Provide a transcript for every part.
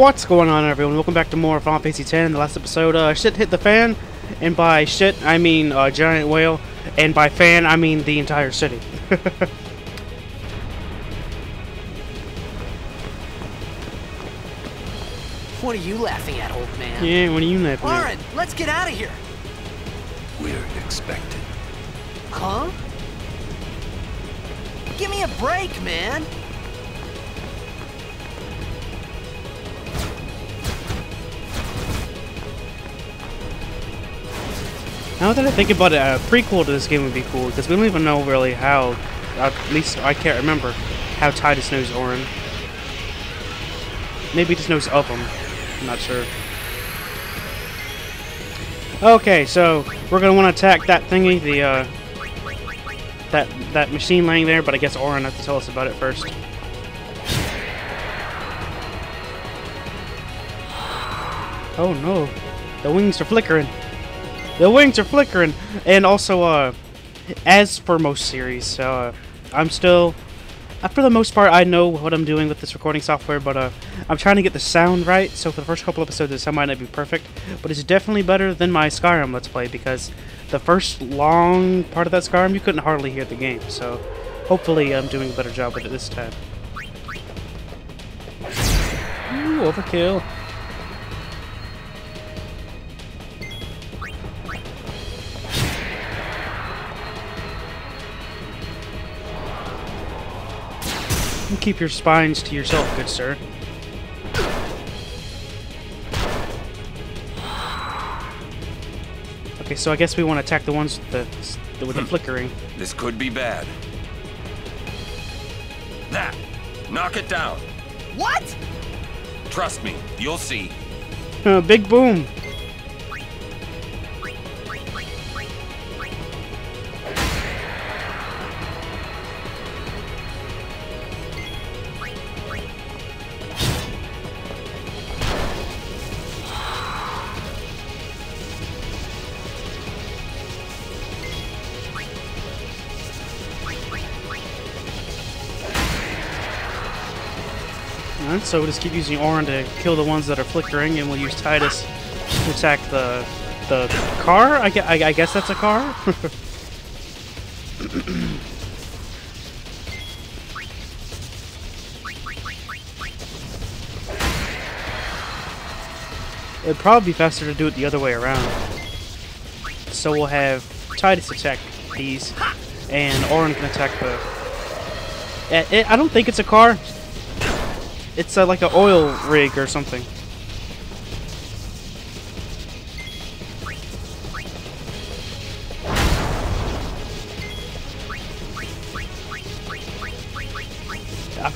What's going on, everyone? Welcome back to more Final Fantasy X. In the last episode, uh, shit hit the fan, and by shit, I mean uh, giant whale, and by fan, I mean the entire city. What are you laughing at, old man? yeah, what are you laughing at? Lauren, let's get out of here. We're expected. Huh? Give me a break, man. Now that I think about it, a prequel to this game would be cool, because we don't even know really how, at least I can't remember, how Tidus knows Auron. Maybe he just knows of him. I'm not sure. Okay, so we're gonna want to attack that thingy, the uh, that that machine laying there. But I guess Auron has to tell us about it first. Oh no, the wings are flickering. The wings are flickering, and also, uh, as for most series, uh, I'm still, uh, for the most part, I know what I'm doing with this recording software, but uh, I'm trying to get the sound right. So for the first couple episodes, the sound might not be perfect, but it's definitely better than my Skyrim Let's Play because the first long part of that Skyrim, you couldn't hardly hear the game. So hopefully, I'm doing a better job with it this time. Ooh, overkill. You keep your spines to yourself, good sir. Okay, so I guess we want to attack the ones with the, with the flickering. This could be bad. That! Knock it down. What? Trust me, you'll see. Uh, big boom! So we'll just keep using Auron to kill the ones that are flickering, and we'll use Tidus to attack the the car. I, I guess that's a car. It'd probably be faster to do it the other way around. So we'll have Tidus attack these, and Auron can attack the. Eh, eh, I don't think it's a car. It's uh, like an oil rig or something.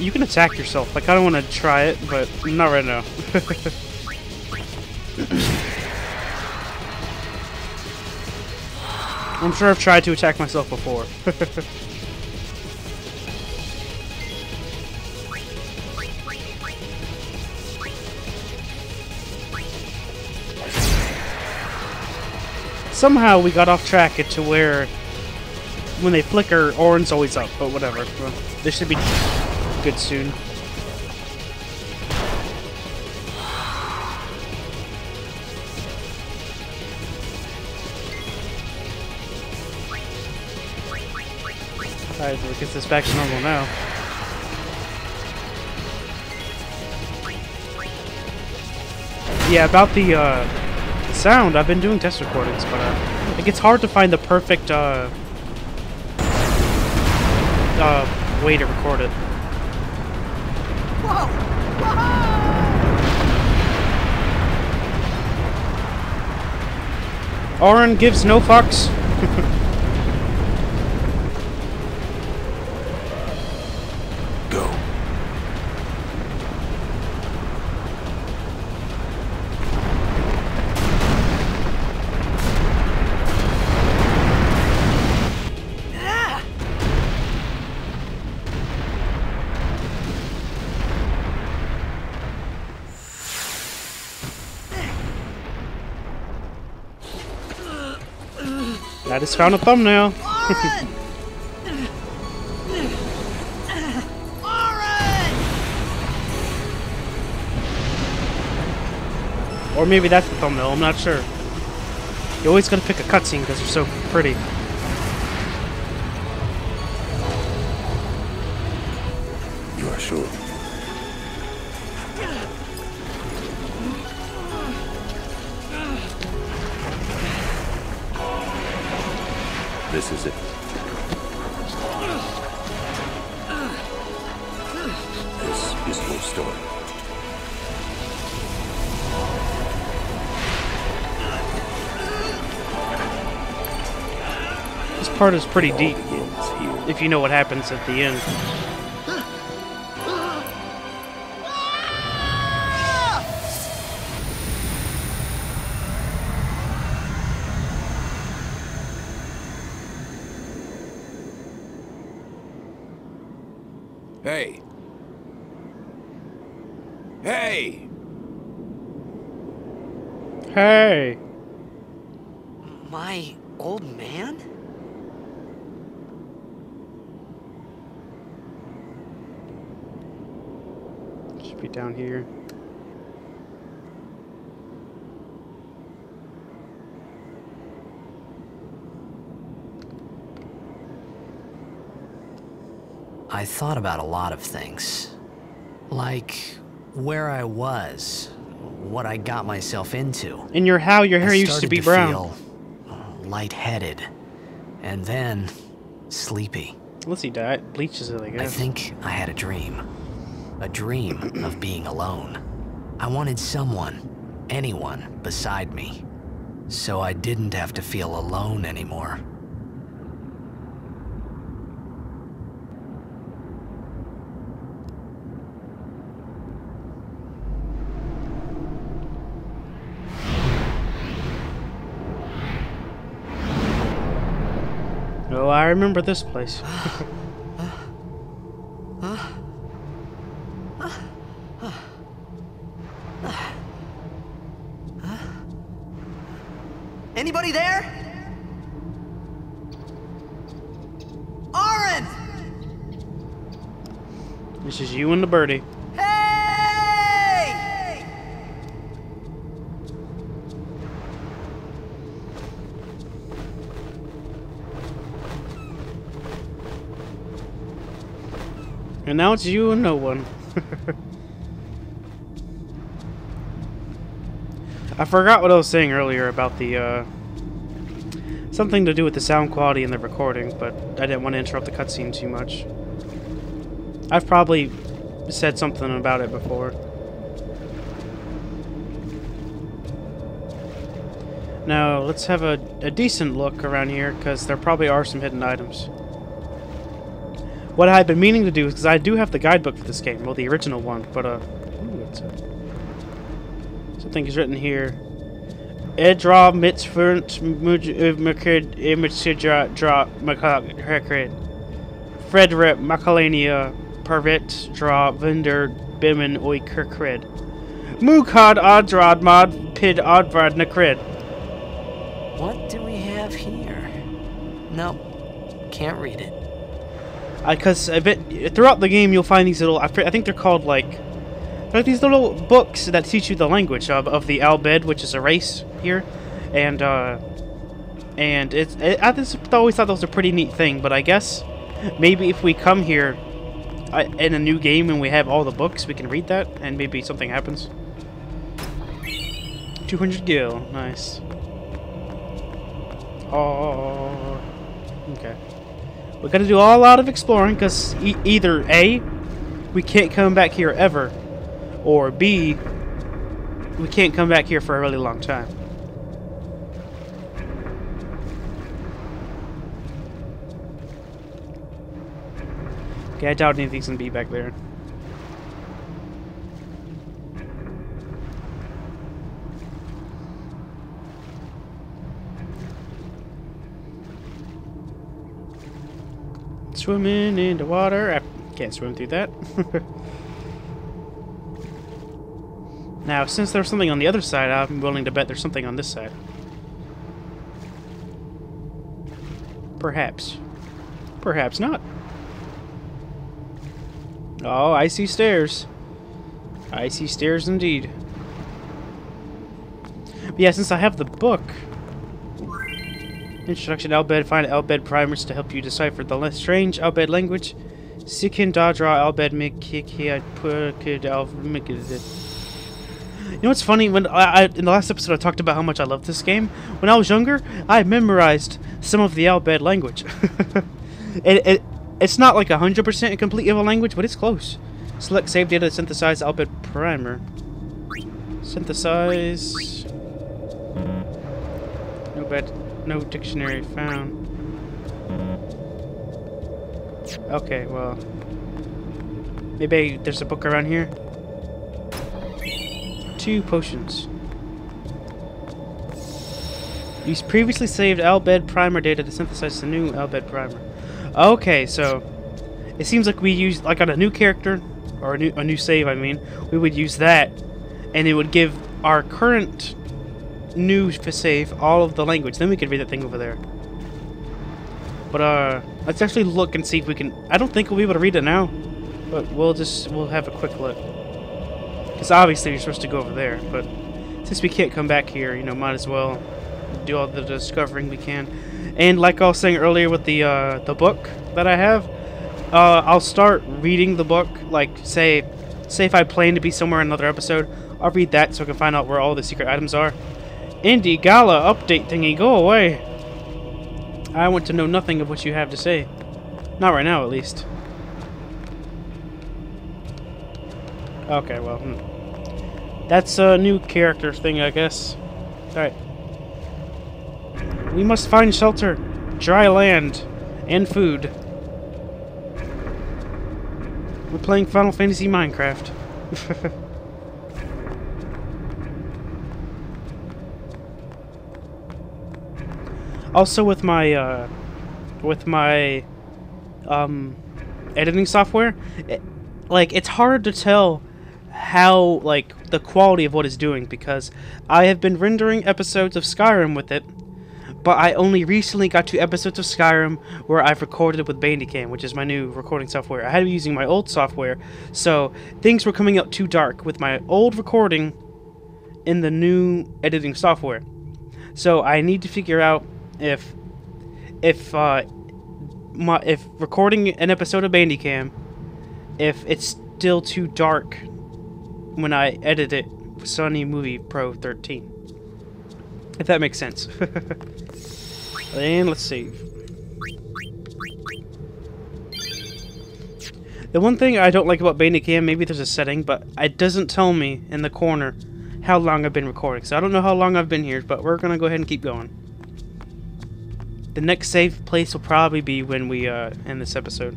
You can attack yourself. Like, I don't want to try it, but not right now. I'm sure I've tried to attack myself before. Somehow we got off track to where when they flicker, Auron's always up, but whatever. Well, this should be good soon. Alright, we'll get this back to normal now. Yeah, about the, uh, sound, I've been doing test recordings, but uh, it gets hard to find the perfect uh, uh, way to record it. Whoa! Whoa! Auron gives no fucks. I just found a thumbnail. Or maybe that's the thumbnail, I'm not sure. You always gotta pick a cutscene because they're so pretty. You are sure? This is it. This is your story. This part is pretty deep, if you know what happens at the end. Hey. Hey! Hey! My old man? Should be down here. I thought about a lot of things. Like where I was, what I got myself into. In your how, your hair used to be brown. Feel uh, lightheaded, and then sleepy. Unless he died, bleaches it, I guess. I think I had a dream. A dream of being alone. I wanted someone, anyone, beside me. So I didn't have to feel alone anymore. Oh, I remember this place. this is you and the birdie. Hey! And now it's you and no one. I forgot what I was saying earlier about the, uh... Something to do with the sound quality in the recording, but I didn't want to interrupt the cutscene too much. I've probably said something about it before. Now, let's have a, a decent look around here, because there probably are some hidden items. What I've been meaning to do is because I do have the guidebook for this game, well, the original one, but uh, ooh, it's a, something is written here. Edra mitzvert mukid imisidra dra makakred. Frederick Macalania dra vinder bimen oi kirkred. Mukad adrad mod pid advad nakred. What do we have here? Nope. Can't read it. I because a bit throughout the game you'll find these little I, I think they're called like they're like these little books that teach you the language of, of the Al Bhed, which is a race here, and uh, and it's it, I just always thought that was a pretty neat thing. But I guess maybe if we come here in a new game and we have all the books, we can read that, and maybe something happens. 200 gil, nice. Oh, okay. We gotta do a lot of exploring because e either A, we can't come back here ever, or B, we can't come back here for a really long time. Okay, I doubt anything's gonna be back there. Swimming in the water. I can't swim through that. now, since there's something on the other side, I'm willing to bet there's something on this side. Perhaps. Perhaps not. Oh, I see stairs. I see stairs indeed. yeah, since I have the book. Introduction Al Bhed, find Al Bhed primers to help you decipher the strange Al Bhed language. Sikin Dadra Al Bhed Mikiki I put Al You know what's funny? When I, I in the last episode I talked about how much I love this game. When I was younger, I memorized some of the Al Bhed language. it, it it's not like hundred percent complete of a language, but it's close. Select save data to synthesize Al Bhed primer. Synthesize. No bad. No dictionary found. Okay, well. Maybe there's a book around here. Two potions. Use previously saved Al Bhed primer data to synthesize the new Al Bhed primer. Okay, so it seems like we use like on a new character or a new a new save. I mean, we would use that, and it would give our current new save all of the language. Then we could read that thing over there. But uh, let's actually look and see if we can. I don't think we'll be able to read it now, but we'll just we'll have a quick look. Because obviously we're supposed to go over there, but since we can't come back here, you know, might as well do all the discovering we can. And like I was saying earlier with the uh, the book that I have, uh, I'll start reading the book. Like say, say if I plan to be somewhere in another episode, I'll read that so I can find out where all the secret items are. Indy Gala update thingy, go away. I want to know nothing of what you have to say. Not right now, at least. Okay, well, hmm. that's a new character thing, I guess. Alright. We must find shelter, dry land, and food. We're playing Final Fantasy Minecraft. also with my uh, with my um, editing software, it, like it's hard to tell how like the quality of what it's doing because I have been rendering episodes of Skyrim with it but I only recently got to episodes of Skyrim where I've recorded with Bandicam, which is my new recording software. I had been using my old software, so things were coming out too dark with my old recording in the new editing software. So I need to figure out if if uh, my, if recording an episode of Bandicam, if it's still too dark when I edit it with Sony Movie Pro 13. If that makes sense. and let's save. The one thing I don't like about Bandicam, maybe there's a setting, but it doesn't tell me in the corner how long I've been recording. So I don't know how long I've been here, but we're going to go ahead and keep going. The next save place will probably be when we uh, end this episode.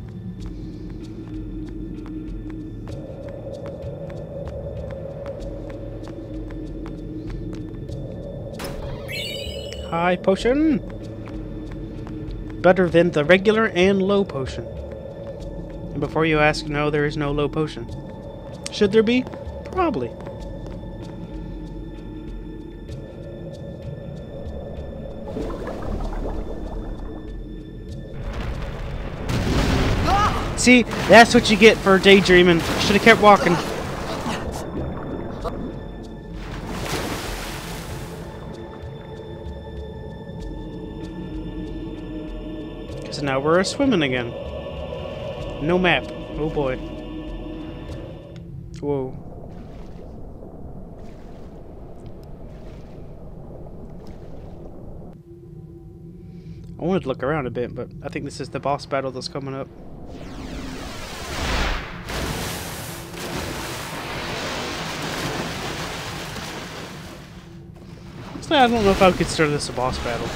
High potion. Better than the regular and low potion. And before you ask, no, there is no low potion. Should there be? Probably. See, that's what you get for daydreaming. Should have kept walking. Now we're swimming again. No map. Oh boy. Whoa. I wanted to look around a bit, but I think this is the boss battle that's coming up. I don't know if I would consider this a boss battle.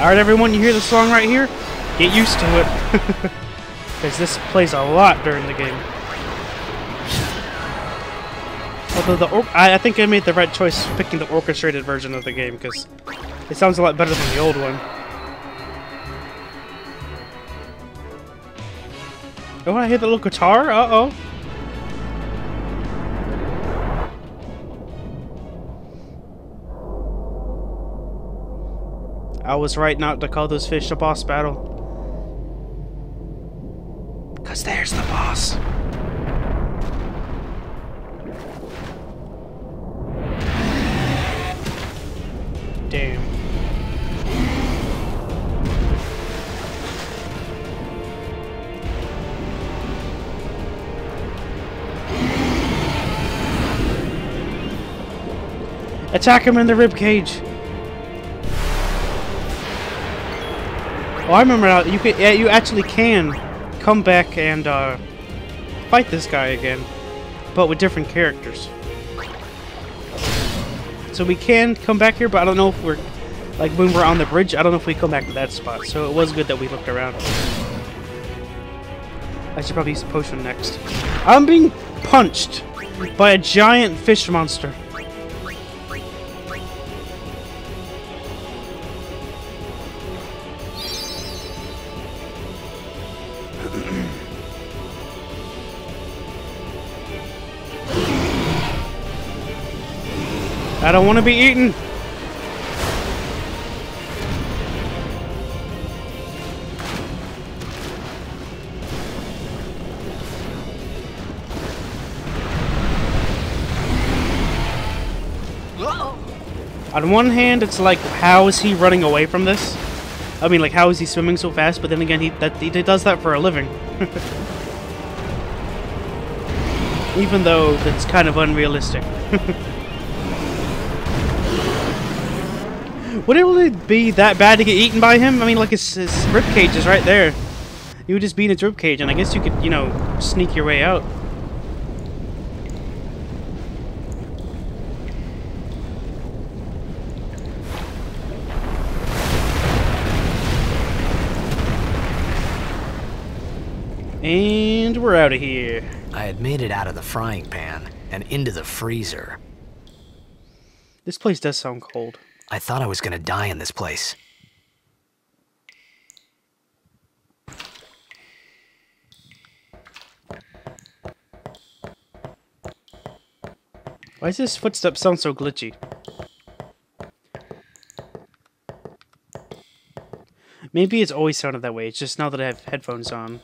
Alright everyone, you hear the song right here? Get used to it. Because this plays a lot during the game. Although the I, I think I made the right choice picking the orchestrated version of the game, because it sounds a lot better than the old one. Oh, I hear the little guitar? Uh-oh. I was right not to call those fish a boss battle. Because there's the boss. Damn. Attack him in the rib cage. Oh, I remember. You can, yeah, you actually can come back and uh, fight this guy again, but with different characters. So we can come back here, but I don't know if we're like when we're on the bridge. I don't know if we come back to that spot. So it was good that we looked around. I should probably use the potion next. I'm being punched by a giant fish monster. I don't want to be eaten. On one hand, it's like, how is he running away from this? I mean, like, how is he swimming so fast? But then again, he that he does that for a living. Even though that's kind of unrealistic. Would it really be that bad to get eaten by him? I mean, like, his, his ribcage is right there. You would just be in his ribcage, and I guess you could, you know, sneak your way out. And we're out of here. I had made it out of the frying pan and into the freezer. This place does sound cold. I thought I was gonna die in this place. Why does this footstep sound so glitchy? Maybe it's always sounded that way. It's just now that I have headphones on.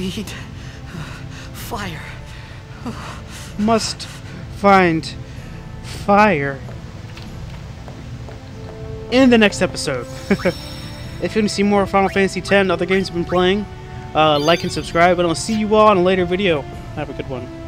Need fire. Must find fire in the next episode. if you want to see more Final Fantasy X, other games I've been playing, uh, like and subscribe, and I'll see you all in a later video. Have a good one.